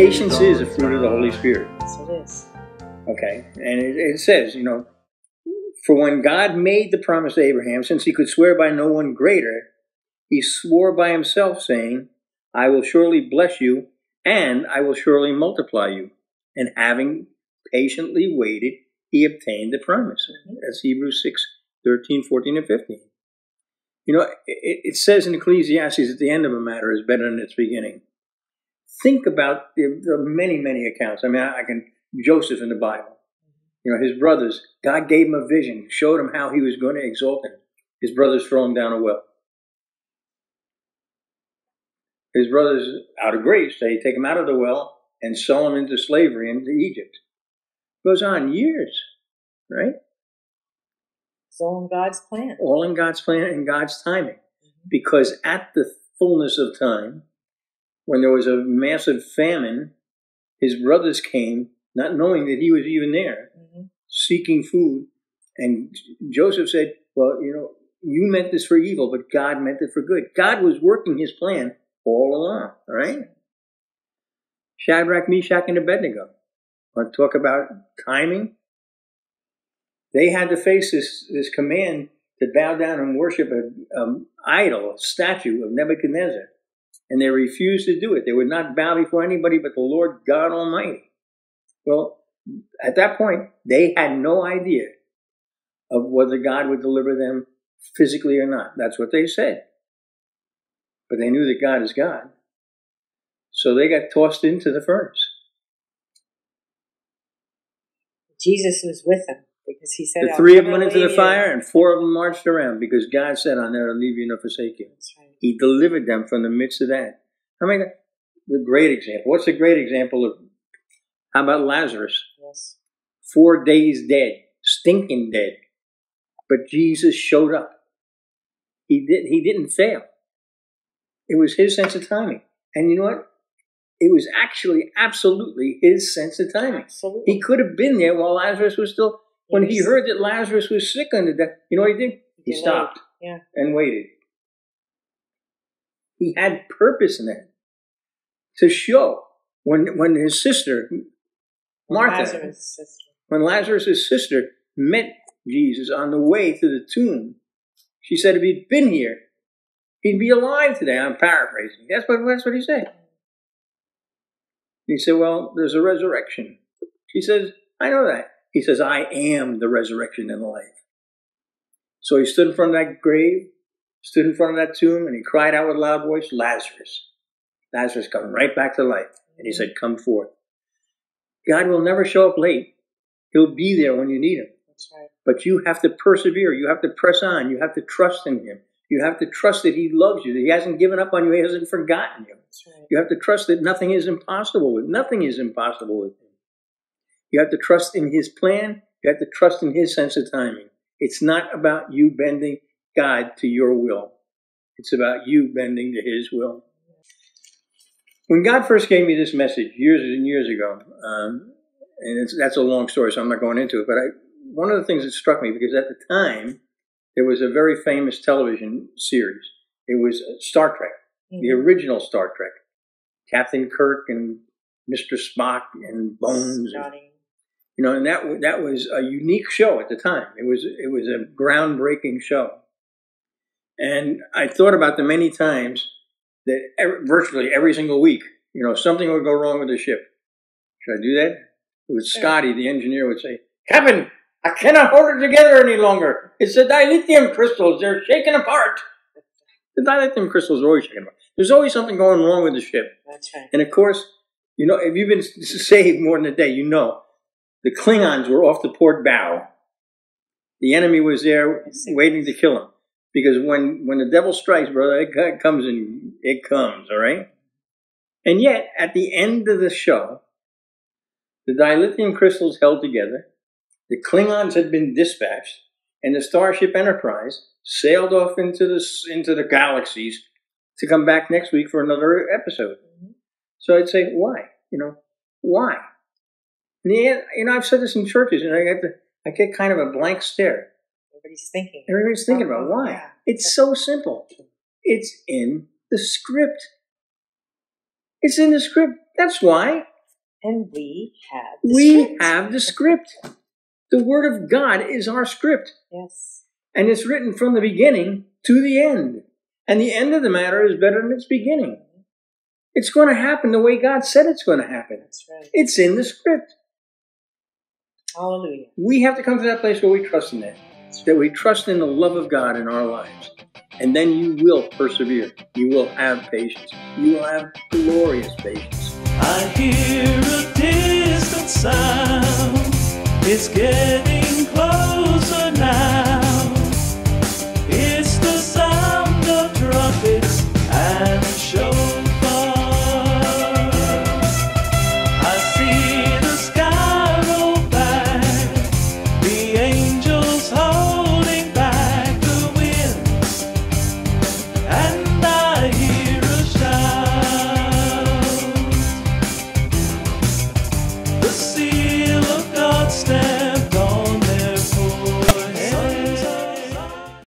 Patience is a fruit of the Holy Spirit. Yes, it is. Okay, and it, it says, you know, for when God made the promise to Abraham, since he could swear by no one greater, he swore by himself, saying, I will surely bless you, and I will surely multiply you. And having patiently waited, he obtained the promise. Mm-hmm. That's Hebrews 6, 13, 14, and 15. You know, it, it says in Ecclesiastes that the end of a matter is better than its beginning. Think about the, the many, many accounts. I mean, I, I can, Joseph in the Bible. You know, his brothers, God gave him a vision, showed him how he was going to exalt him. His brothers throw him down a well. His brothers, out of grace, they take him out of the well and sell him into slavery into Egypt. Goes on years, right? It's all in God's plan. All in God's plan and God's timing. Mm-hmm. Because at the fullness of time, when there was a massive famine, his brothers came, not knowing that he was even there, Mhm. seeking food. And Joseph said, Well, you know, you meant this for evil, but God meant it for good. God was working his plan all along, all right? Shadrach, Meshach, and Abednego. Want to talk about timing? They had to face this, this command to bow down and worship an um, idol, a statue of Nebuchadnezzar. And they refused to do it. They would not bow before anybody but the Lord God Almighty. Well, at that point, they had no idea of whether God would deliver them physically or not. That's what they said. But they knew that God is God. So they got tossed into the furnace. Jesus was with them because he said, The three of them went into the fire, and four of them marched around because God said, I'll never leave you nor forsake you. That's right. He delivered them from the midst of that. I mean, the great example. What's a great example of? How about Lazarus? Yes. Four days dead, stinking dead, but Jesus showed up. He did. He didn't fail. It was his sense of timing, and you know what? It was actually absolutely his sense of timing. Absolutely. He could have been there while Lazarus was still. When he heard that Lazarus was sick unto death, you know what he did? He Delayed. stopped Yeah. and waited. He had purpose in that to show when when his sister Martha, Lazarus' sister. when Lazarus' sister met Jesus on the way to the tomb, she said, "If he'd been here, he'd be alive today." I'm paraphrasing. That's what that's what he said. He said, "Well, there's a resurrection." She says, "I know that." He says, "I am the resurrection and the life." So he stood in front of that grave, stood in front of that tomb, and he cried out with a loud voice, "Lazarus, Lazarus, come right back to life!" And he said, "Come forth." God will never show up late. He'll be there when you need him. That's right. But you have to persevere. You have to press on. You have to trust in him. You have to trust that he loves you, that he hasn't given up on you, he hasn't forgotten you. Right. You have to trust that nothing is impossible with nothing is impossible with him. You have to trust in his plan. You have to trust in his sense of timing. It's not about you bending God to your will. It's about you bending to his will. When God first gave me this message years and years ago, um, and it's, that's a long story, so I'm not going into it, but I, one of the things that struck me, because at the time, there was a very famous television series. It was Star Trek the Mhm. original Star Trek, Captain Kirk and Mr. Spock and Bones, and, you know, and that that was a unique show at the time. It was it was a groundbreaking show, and I thought about the many times that ev virtually every single week, you know, something would go wrong with the ship. Should I do that? It was Scotty, the engineer, would say, "Captain, I cannot hold it together any longer. It's the dilithium crystals; they're shaking apart." The dilithium crystals are always shaking apart. There's always something going wrong with the ship. That's right. And of course, you know, if you've been saved more than a day, you know the Klingons were off the port bow. The enemy was there waiting to kill him. Because when, when the devil strikes, brother, it comes and it comes, all right? And yet, at the end of the show, the dilithium crystals held together, the Klingons had been dispatched, and the Starship Enterprise sailed off into the, into the galaxies to come back next week for another episode. So I'd say, why? You know, why? And the, you know, I've said this in churches, and I get the, I get kind of a blank stare. Everybody's thinking. Everybody's thinking about why. Yeah. It's so simple. It's in the script. It's in the script. That's why. And we have the We script. have the script. The Word of God is our script. Yes. And it's written from the beginning to the end. And the end of the matter is better than its beginning. It's going to happen the way God said it's going to happen. That's right. It's in the script. Hallelujah. We have to come to that place where we trust in that. That we trust in the love of God in our lives. And then you will persevere. You will have patience. You will have glorious patience. I hear a distant sound. It's getting closer